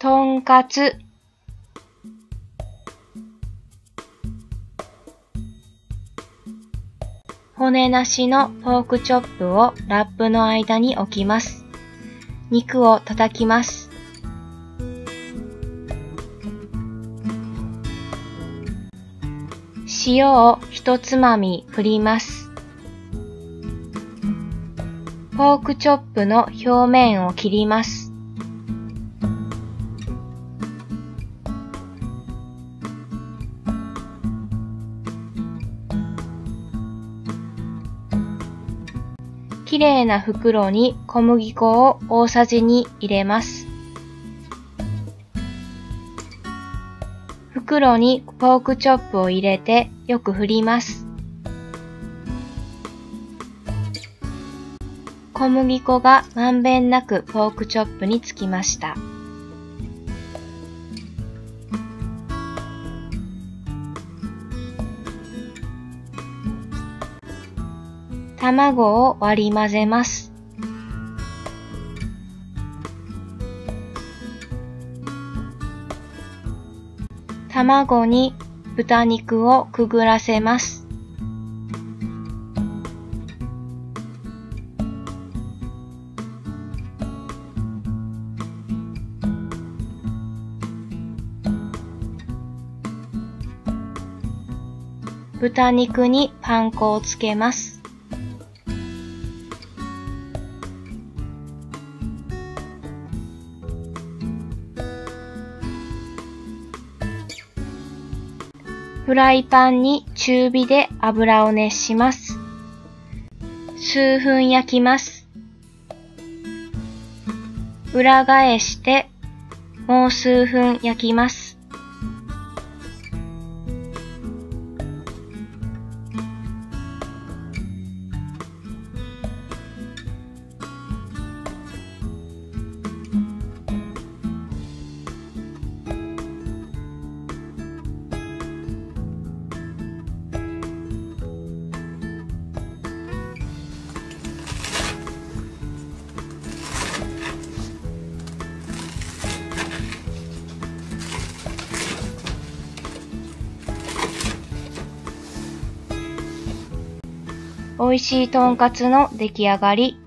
とんかつ骨なしのポークチョップをラップの間に置きます。肉を叩きます。塩を一つまみ振ります。ポークチョップの表面を切ります。きれいな袋に小麦粉を大さじ2入れます。袋にポークチョップを入れてよく振ります。小麦粉がまんべんなくポークチョップにつきました。卵を割り混ぜます。卵に豚肉をくぐらせます。豚肉にパン粉をつけます。フライパンに中火で油を熱します。数分焼きます。裏返してもう数分焼きます。美味しいとんかつの出来上がり。